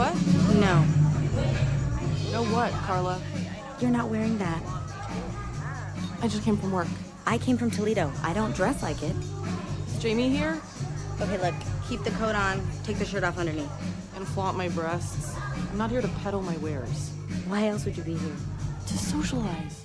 What? No, No what, Carla? you're not wearing that. I just came from work. I came from Toledo. I don't dress like it. Is Jamie here? Okay, look, keep the coat on, take the shirt off underneath. And flaunt my breasts. I'm not here to peddle my wares. Why else would you be here? To socialize.